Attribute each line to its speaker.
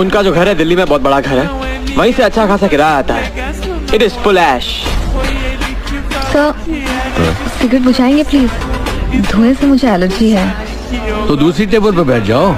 Speaker 1: उनका जो घर है दिल्ली में बहुत बड़ा घर है। वहीं से अच्छा खासा किराया आता है। It is full
Speaker 2: sir cigarette बुझाएँगे please धुएँ से मुझे एलर्जी है।
Speaker 3: तो दूसरी टेबल पर बैठ जाओ।